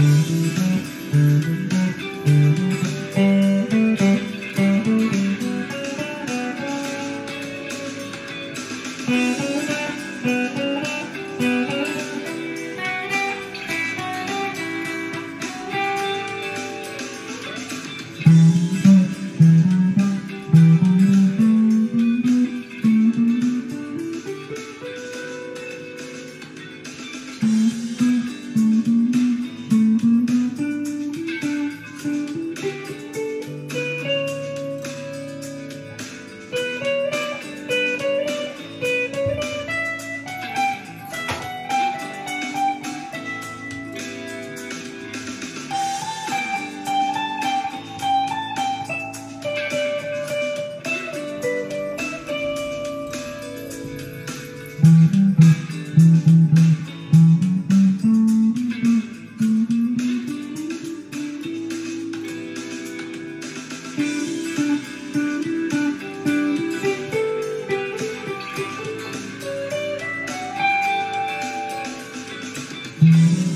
Mm-hmm. Mm-hmm.